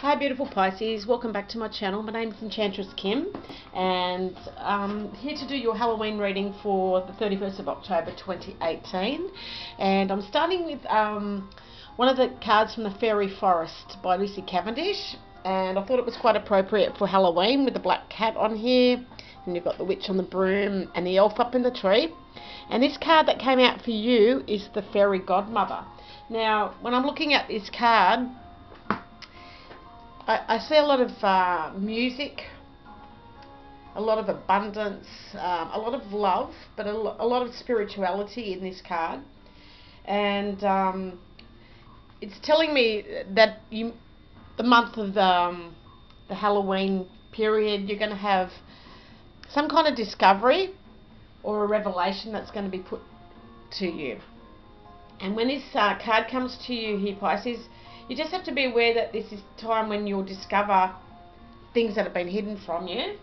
Hi beautiful Pisces, welcome back to my channel. My name is Enchantress Kim and I'm here to do your Halloween reading for the 31st of October 2018 and I'm starting with um, one of the cards from the Fairy Forest by Lucy Cavendish. And I thought it was quite appropriate for Halloween with the black cat on here. And you've got the witch on the broom and the elf up in the tree. And this card that came out for you is the Fairy Godmother. Now when I'm looking at this card I, I see a lot of uh, music, a lot of abundance, um, a lot of love, but a, a, lot of spirituality in this card. And um, it's telling me that you, the month of the, um, the Halloween period, you're going to have some kind of discovery or a revelation that's going to be put to you. And when this uh, card comes to you here, Pisces, you just have to be aware that this is time when you'll discover things that have been hidden from you.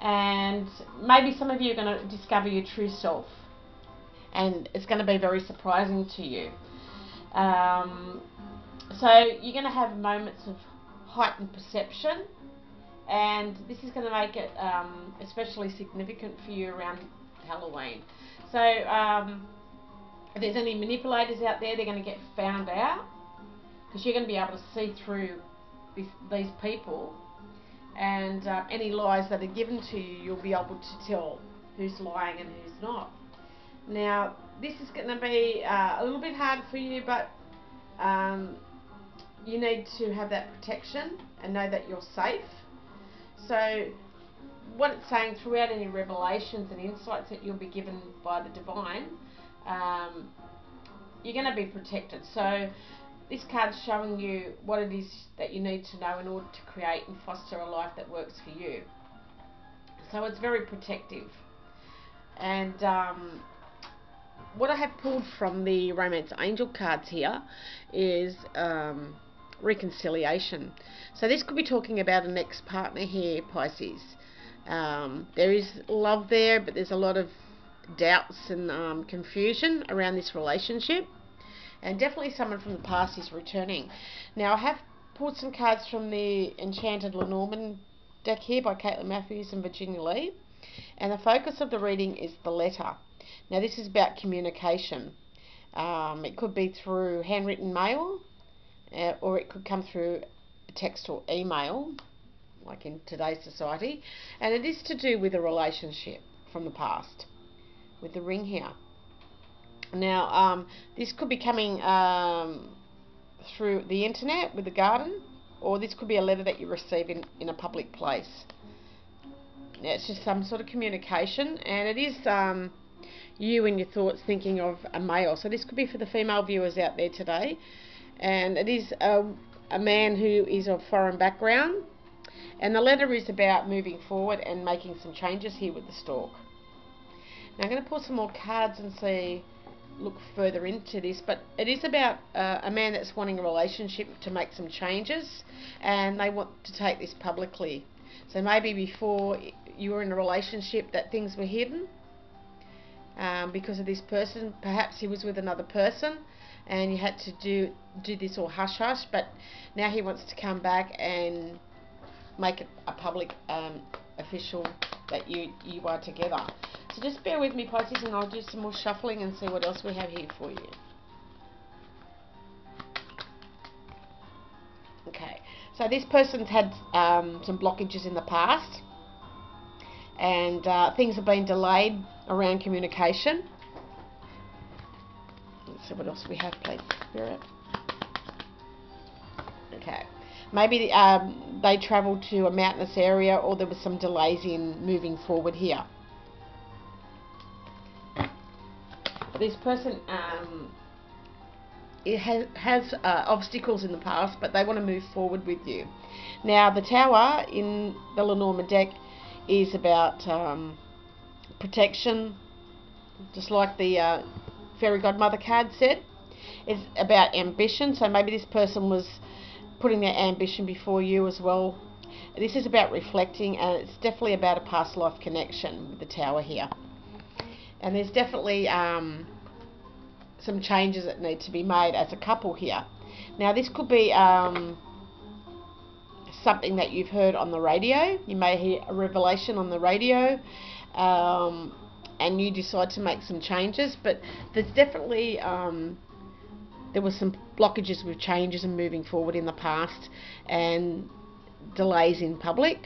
And maybe some of you are going to discover your true self. And it's going to be very surprising to you. Um, so you're going to have moments of heightened perception. And this is going to make it um, especially significant for you around Halloween. So um, if there's any manipulators out there, they're going to get found out because you're going to be able to see through this, these people and um, any lies that are given to you, you'll be able to tell who's lying and who's not. Now, this is going to be uh, a little bit hard for you, but um, you need to have that protection and know that you're safe. So, what it's saying throughout any revelations and insights that you'll be given by the divine, um, you're going to be protected. So, this card's showing you what it is that you need to know in order to create and foster a life that works for you. So it's very protective. And um, what I have pulled from the Romance Angel cards here is um, reconciliation. So this could be talking about an ex-partner here, Pisces. Um, there is love there, but there's a lot of doubts and um, confusion around this relationship and definitely someone from the past is returning. Now I have pulled some cards from the Enchanted Lenormand deck here by Caitlin Matthews and Virginia Lee, and the focus of the reading is the letter. Now this is about communication. Um, it could be through handwritten mail, uh, or it could come through text or email, like in today's society, and it is to do with a relationship from the past, with the ring here. Now, um, this could be coming um, through the internet with the garden, or this could be a letter that you receive in, in a public place. It's just some sort of communication, and it is um, you and your thoughts thinking of a male. So this could be for the female viewers out there today, and it is a, a man who is of foreign background, and the letter is about moving forward and making some changes here with the stork. Now I'm going to pull some more cards and see look further into this, but it is about uh, a man that's wanting a relationship to make some changes, and they want to take this publicly. So maybe before you were in a relationship that things were hidden um, because of this person. Perhaps he was with another person, and you had to do do this all hush hush. But now he wants to come back and make it a public um, official that you you are together. So just bear with me, Pisces, and I'll do some more shuffling and see what else we have here for you. Okay, so this person's had um, some blockages in the past, and uh, things have been delayed around communication. Let's see what else we have, please, Spirit. Okay. Maybe um, they travelled to a mountainous area or there was some delays in moving forward here. this person um, it has, has uh, obstacles in the past, but they want to move forward with you. Now, the tower in the Lenormand deck is about um, protection, just like the uh, fairy godmother card said. It's about ambition, so maybe this person was putting their ambition before you as well. This is about reflecting, and it's definitely about a past life connection with the tower here and there's definitely um, some changes that need to be made as a couple here. Now this could be um, something that you've heard on the radio. You may hear a revelation on the radio. Um, and you decide to make some changes, but there's definitely um, there was some blockages with changes and moving forward in the past, and delays in public.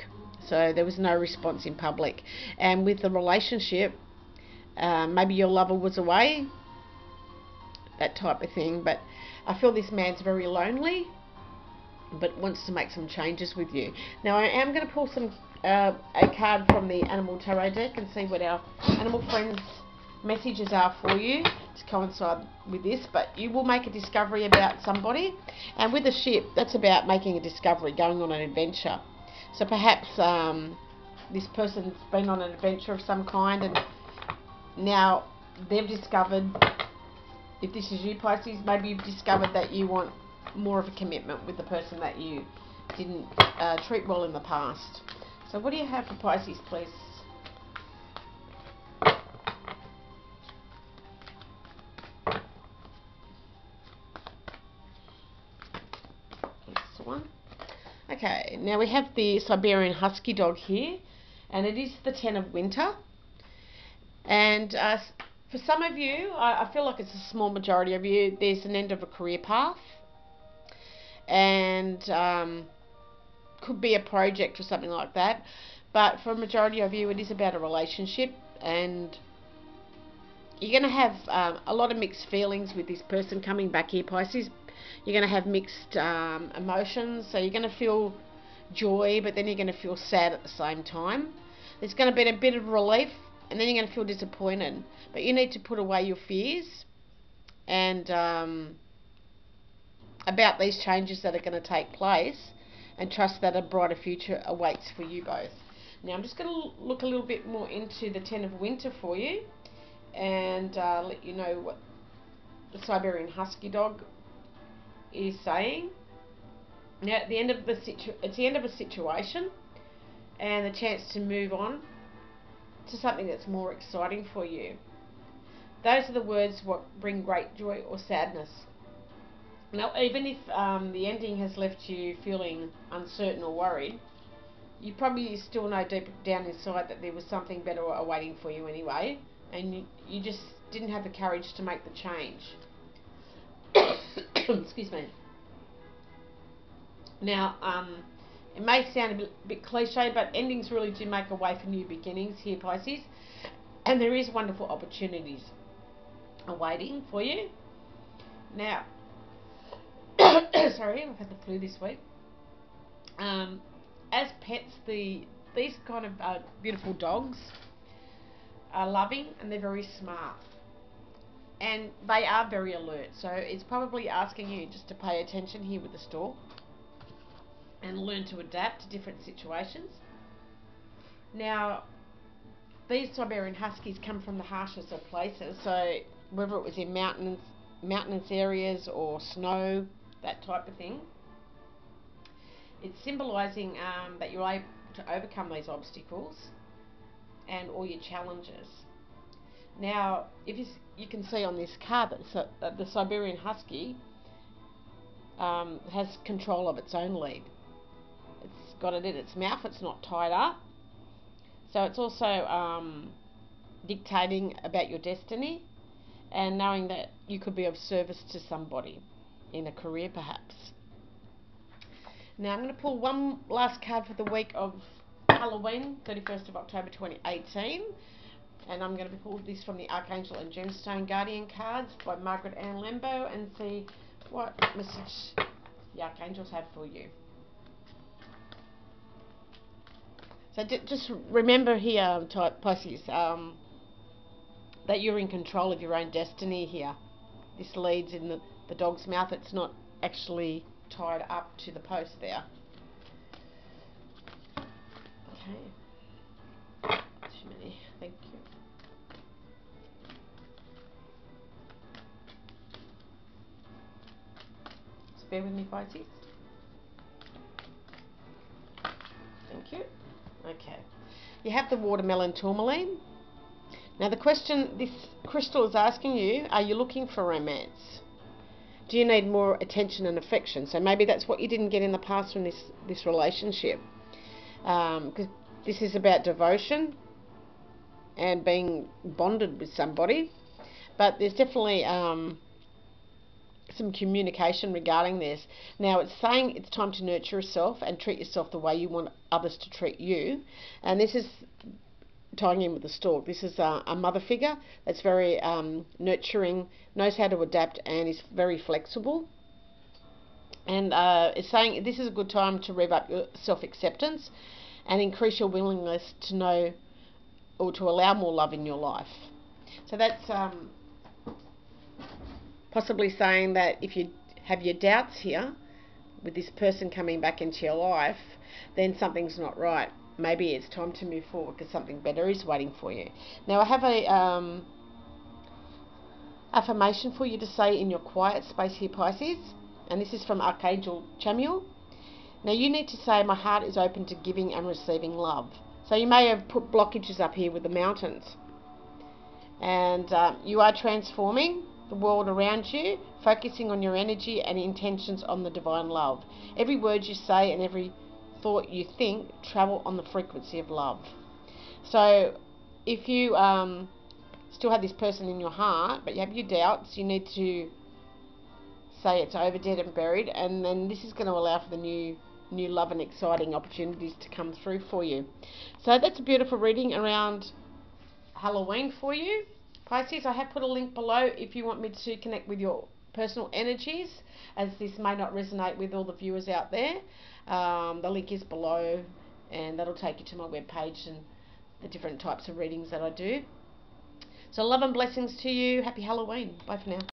So there was no response in public, and with the relationship, uh, maybe your lover was away, that type of thing. But I feel this man's very lonely, but wants to make some changes with you. Now I am going to pull some uh, a card from the Animal Tarot deck and see what our animal friends messages are for you to coincide with this, but you will make a discovery about somebody. And with a ship, that's about making a discovery, going on an adventure. So perhaps um, this person's been on an adventure of some kind and now they've discovered, if this is you Pisces, maybe you've discovered that you want more of a commitment with the person that you didn't uh, treat well in the past. So what do you have for Pisces, please? Now we have the Siberian Husky dog here, and it is the Ten of Winter. And uh, for some of you, I, I feel like it's a small majority of you, there's an end of a career path. And um, could be a project or something like that. But for a majority of you, it is about a relationship, and you're going to have um, a lot of mixed feelings with this person coming back here, Pisces. You're going to have mixed um, emotions, so you're going to feel joy, but then you're going to feel sad at the same time. There's going to be a bit of relief, and then you're going to feel disappointed. But you need to put away your fears and um, about these changes that are going to take place, and trust that a brighter future awaits for you both. Now I'm just going to look a little bit more into the Ten of Winter for you and uh, let you know what the Siberian Husky dog is saying. Now, at the end of the situ it's the end of a situation, and the chance to move on to something that's more exciting for you. Those are the words what bring great joy or sadness. Now, even if um, the ending has left you feeling uncertain or worried, you probably still know deep down inside that there was something better awaiting for you anyway, and you, you just didn't have the courage to make the change. Excuse me. Now, um, it may sound a bit, bit cliche, but endings really do make a way for new beginnings here, Pisces. And there is wonderful opportunities awaiting for you. Now, sorry, I've had the flu this week. Um, as pets, the these kind of uh, beautiful dogs are loving and they're very smart and they are very alert. So it's probably asking you just to pay attention here with the store and learn to adapt to different situations. Now, these Siberian Huskies come from the harshest of places, so whether it was in mountains, mountainous areas or snow, that type of thing, it's symbolising um, that you're able to overcome these obstacles and all your challenges. Now, if you, you can see on this card that uh, the Siberian Husky um, has control of its own lead. Got it in its mouth, it's not tied up. So it's also um, dictating about your destiny and knowing that you could be of service to somebody in a career perhaps. Now I'm going to pull one last card for the week of Halloween, 31st of October 2018. And I'm going to be pull this from the Archangel and Gemstone Guardian cards by Margaret Ann Lembo and see what message the Archangels have for you. So just remember here, Pisces, um, that you're in control of your own destiny here. This leads in the, the dog's mouth. It's not actually tied up to the post there. Okay. Too many. Thank you. Bear with me, Pisces. Thank you. Okay. You have the watermelon tourmaline. Now the question this crystal is asking you, are you looking for romance? Do you need more attention and affection? So maybe that's what you didn't get in the past from this this relationship. Because um, this is about devotion and being bonded with somebody. But there's definitely um, some communication regarding this. Now, it's saying it's time to nurture yourself and treat yourself the way you want others to treat you. And this is tying in with the stork. This is a, a mother figure that's very um, nurturing, knows how to adapt, and is very flexible. And uh, it's saying this is a good time to rev up your self acceptance and increase your willingness to know or to allow more love in your life. So that's um, possibly saying that if you have your doubts here with this person coming back into your life, then something's not right. Maybe it's time to move forward because something better is waiting for you. Now I have a um, affirmation for you to say in your quiet space here, Pisces, and this is from Archangel Chamuel. Now you need to say, My heart is open to giving and receiving love. So you may have put blockages up here with the mountains. And uh, you are transforming the world around you, focusing on your energy and intentions on the divine love. Every word you say and every thought you think travel on the frequency of love. So if you um, still have this person in your heart, but you have your doubts, you need to say it's over, dead and buried, and then this is going to allow for the new new love and exciting opportunities to come through for you. So that's a beautiful reading around Halloween for you. Pisces, I have put a link below if you want me to connect with your personal energies, as this may not resonate with all the viewers out there. Um, the link is below, and that'll take you to my webpage and the different types of readings that I do. So love and blessings to you. Happy Halloween. Bye for now.